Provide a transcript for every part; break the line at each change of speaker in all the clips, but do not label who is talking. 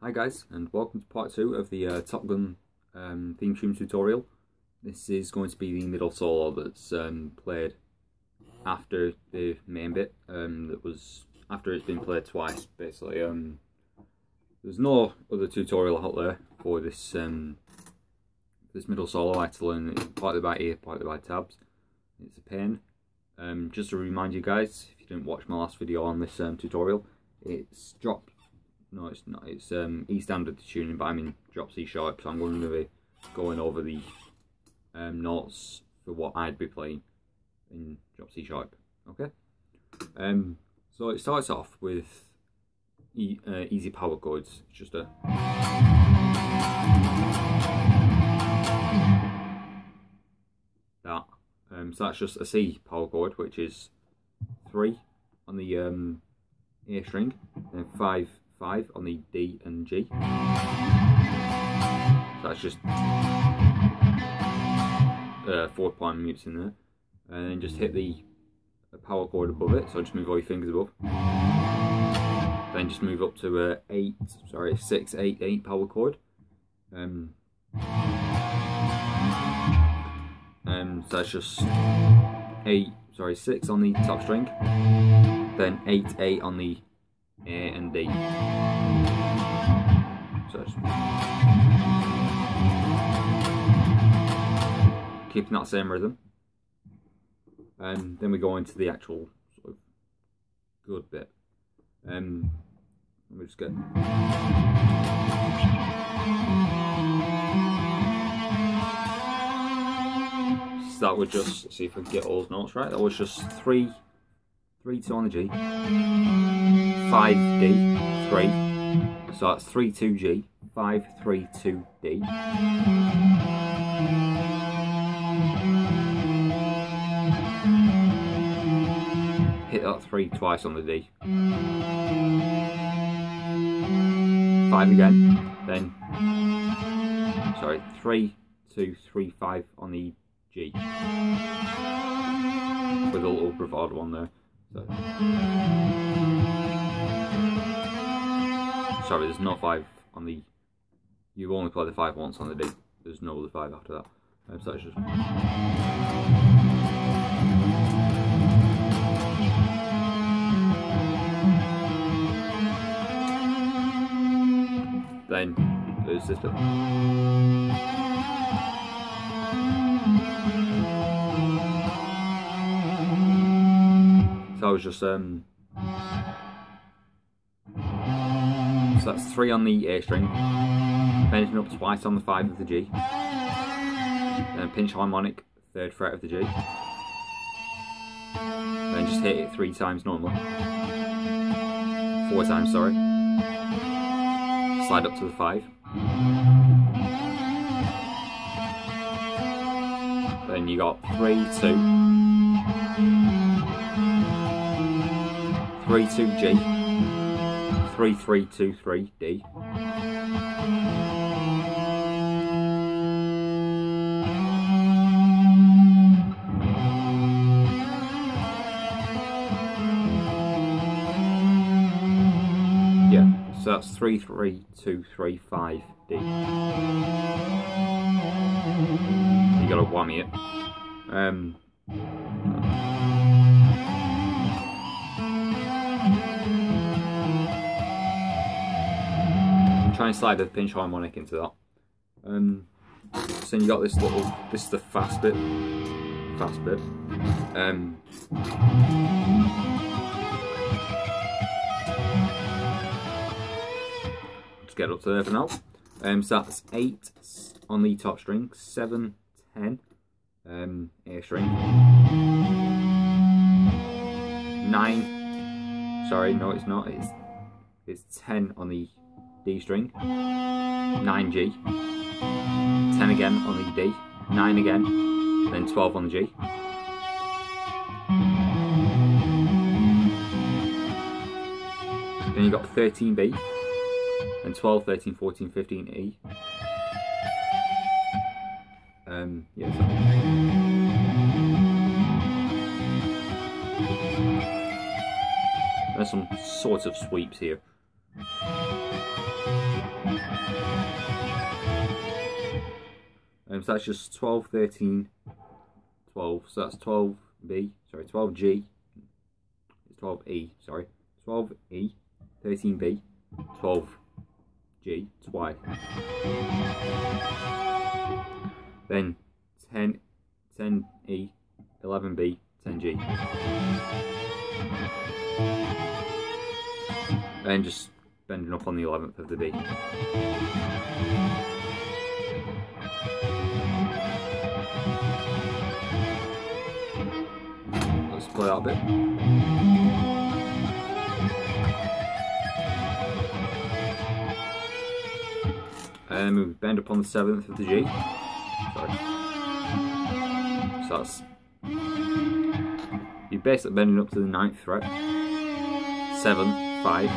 Hi guys and welcome to part 2 of the uh, Top Gun um, theme tune tutorial. This is going to be the middle solo that's um, played after the main bit, um, that was after it's been played twice basically. Um, there's no other tutorial out there for this um, this middle solo. I had to learn it partly by ear, partly by tabs. It's a pain. Um, just to remind you guys, if you didn't watch my last video on this tutorial, it's dropped no it's not. It's um E standard tuning but I'm in drop C sharp so I'm going to be going over the um, notes for what I'd be playing in drop C sharp. Okay? Um so it starts off with e uh, easy power chords. It's just a that um so that's just a C power chord which is three on the um A string and five 5 on the D and G. So that's just uh, four point mutes in there. And then just hit the power chord above it, so just move all your fingers above. Then just move up to uh, 8, sorry, 6, 8, 8 power chord. Um, um, so that's just 8, sorry, 6 on the top string, then 8, 8 on the and D. So keeping that same rhythm. And then we go into the actual sort of good bit. Um, let me just get. So that would just see if we can get all those notes right. That was just three, three two on the G. 5D, 3. So that's 3 2G, 5 3 2D. Hit that 3 twice on the D. 5 again, then, sorry, 3 2 3 5 on the G. With a little vibrato on there. So. Sorry, there's no 5 on the... You only play the 5 once on the D. There's no other 5 after that. Um, so it's just... Then there's this bit. So I was just um So that's three on the A string, finishing up twice on the five of the G, then pinch harmonic, third fret of the G, then just hit it three times normal, four times, sorry, slide up to the five, then you got three, two, three, two, G, 3323D. Yeah, so that's 33235D. You gotta whammy it. Um, and slide the pinch harmonic into that. Um, so you got this little, this is the fast bit, fast bit. Um, let's get up to there for now. Um, so that's 8 on the top string, 7, 10, um, A string, 9, sorry, no it's not, it's, it's 10 on the D string, 9G, 10 again on the D, 9 again, then 12 on the G. Then you've got 13B, and 12, 13, 14, 15 E. Um, yeah. There's some sort of sweeps here. Um, so that's just 12, 13, 12. So that's 12B, sorry, 12G, It's 12E, sorry, 12E, 13B, 12G twice. Then 10, 10E, 11B, 10G. And just bending up on the 11th of the B. A bit. And we bend up on the 7th of the G. Sorry. So that's you're basically bending up to the ninth fret. Seven, five.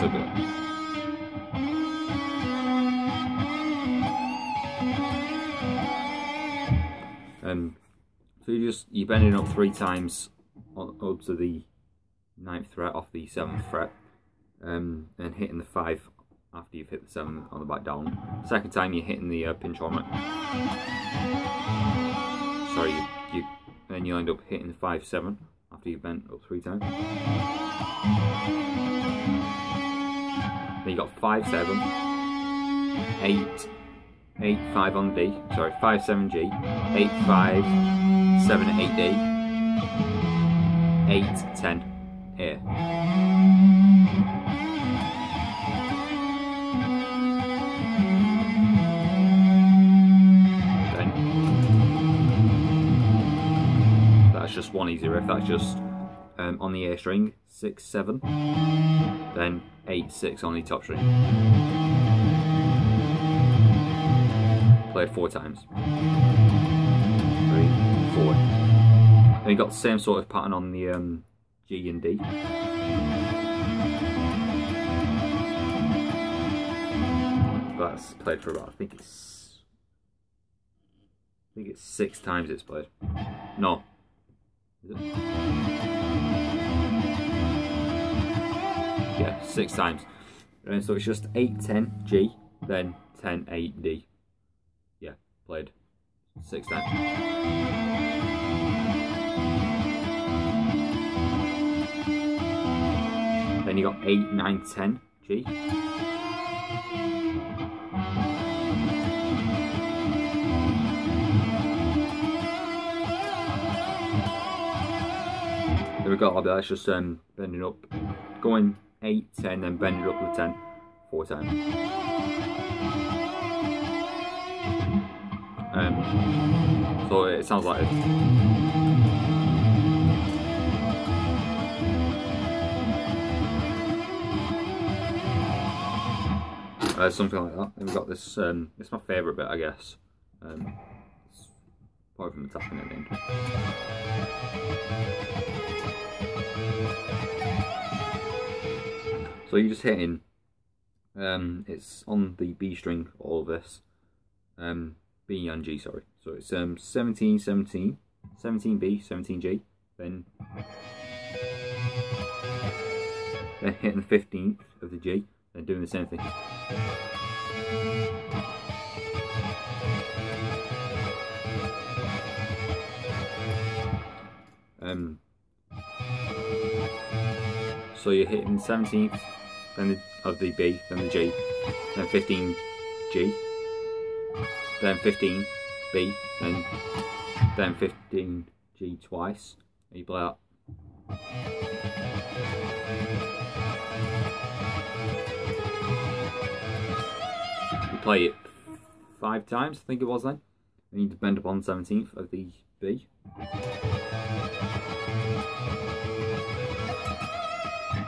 So good. You just you're bending up three times on, up to the ninth fret off the seventh fret, um, and hitting the five after you've hit the seven on the back down. Second time you're hitting the uh, pinch on it. Sorry, you, you then you end up hitting the five seven after you've bent up three times. Then you got five seven, eight, eight five on D. Sorry, five seven G, eight five, seven eight D, eight ten A. Then that's just one easy riff. That's just um, on the A string, six seven, then eight six on the top string. Play it four times. Three, four. Then you got the same sort of pattern on the um, G and D. That's played for about I think it's I think it's six times it's played. No. Yeah, six times. And so it's just 8 10 G, then 10 8 D. Played six times. Then you got 8 9 10 G. There we go. That's just um, bending up, going 8, 10, then bending up to 10, four times. Um, so it sounds like uh, something like that. And we've got this. Um, it's my favourite bit, I guess. Um, apart from the tapping at the end. So you're just hitting. Um, it's on the B string. All of this. Um, B and G. Sorry. So it's um 17, 17, 17B, 17G. Then then hitting the 15th of the G. Then doing the same thing. Um, so you're hitting 17th, then the, of the B, then the G, then 15 G, then 15 B, then then 15 G twice. And you play that. You play it five times, I think it was then. And you bend upon 17th of the B.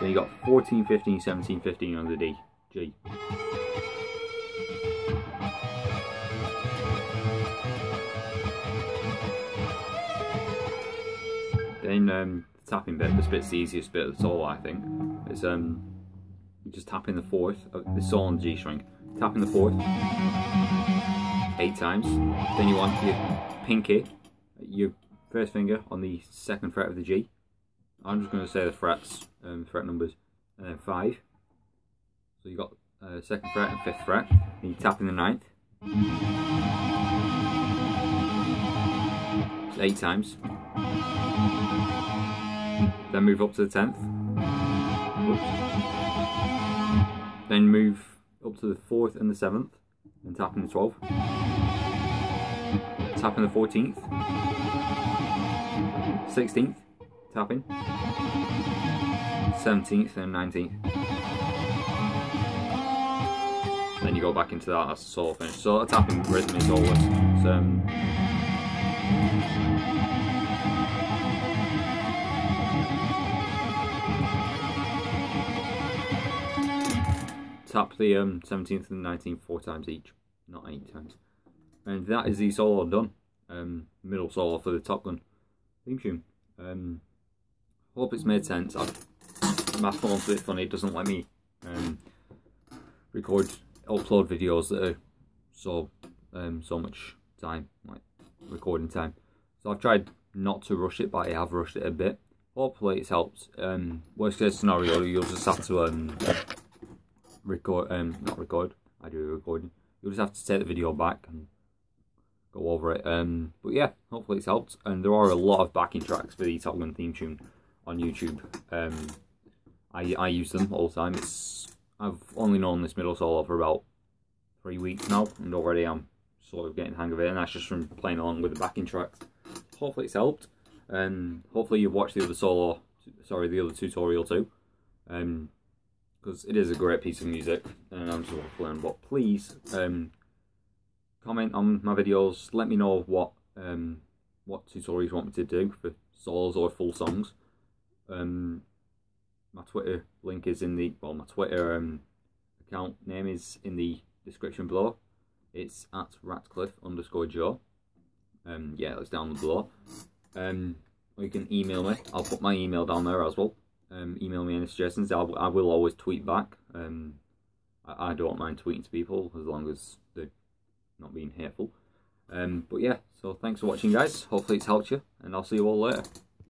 Then you got 14, 15, 17, 15 on the D, G. Then um, the tapping bit, this bit's the easiest bit of the solo, I think. It's um, just tapping the fourth, uh, this all on G string. Tapping the fourth eight times. Then you want your pinky, your first finger on the second fret of the G. I'm just going to say the frets, um, fret numbers, and then five. So you got uh, second fret and fifth fret. Then you tap in the ninth, Eight times. Then move up to the tenth. Then move up to the fourth and the seventh, and tapping the twelfth. Tapping the fourteenth. Sixteenth, tapping. Seventeenth and nineteenth. Then you go back into that, that's the solo finish. So tapping rhythm is always so, um, tap the um, 17th and 19th four times each, not eight times. And that is the solo done. Um, middle solo for the Top Gun theme tune. Um, hope it's made sense. I've, my phone's a bit funny, it doesn't let me um, record, upload videos that are so um, so much time, like recording time. So I've tried not to rush it, but I have rushed it a bit. Hopefully it's helped. Um, worst case scenario, you'll just have to um, record, um, not record, I do recording. You'll just have to take the video back and go over it. Um, but yeah, hopefully it's helped. And there are a lot of backing tracks for the Top Gun theme tune on YouTube. Um, I I use them all the time. It's I've only known this middle solo for about three weeks now, and already I'm sort of getting the hang of it. And that's just from playing along with the backing tracks. Hopefully it's helped. And hopefully you've watched the other solo, sorry, the other tutorial too. Um, because it is a great piece of music and I'm of learn. But please um, comment on my videos. Let me know what um, what tutorials you want me to do for solos or full songs. Um, my Twitter link is in the well, my Twitter um, account name is in the description below. It's at Ratcliffe underscore Joe. Um, yeah, it's down below. Um, or you can email me. I'll put my email down there as well um, email me any suggestions. I'll, I will always tweet back. Um, I, I, don't mind tweeting to people as long as they're not being hateful. Um, but yeah, so thanks for watching, guys. Hopefully it's helped you, and I'll see you all later.